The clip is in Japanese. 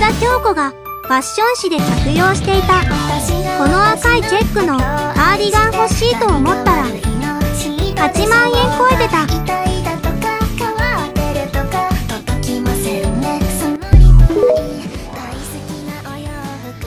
田京子がファッション誌で着用していたこの赤いチェックのカーディガン欲しいと思ったら8万